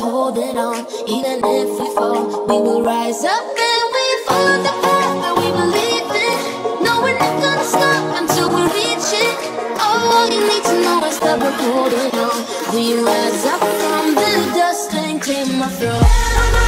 holding on. Even if we fall, we will rise up and we follow the path that we believe in. No, we're not gonna stop until we reach it. All you need to know is that we're holding on. We rise up from the dust and claim our throne.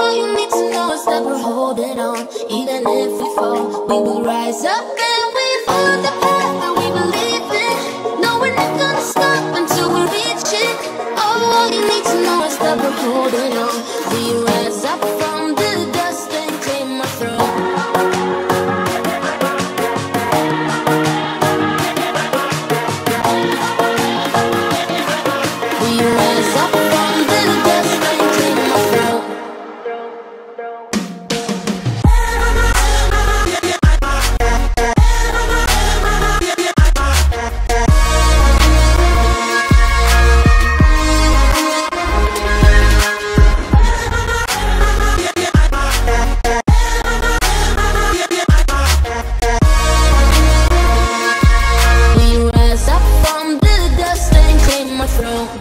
All you need to know is that we're holding on. Even if we fall, we will rise up and we follow the path that we believe in. No, we're not gonna stop until we reach it. Oh, all you need to know is that we're holding on. We rise up from.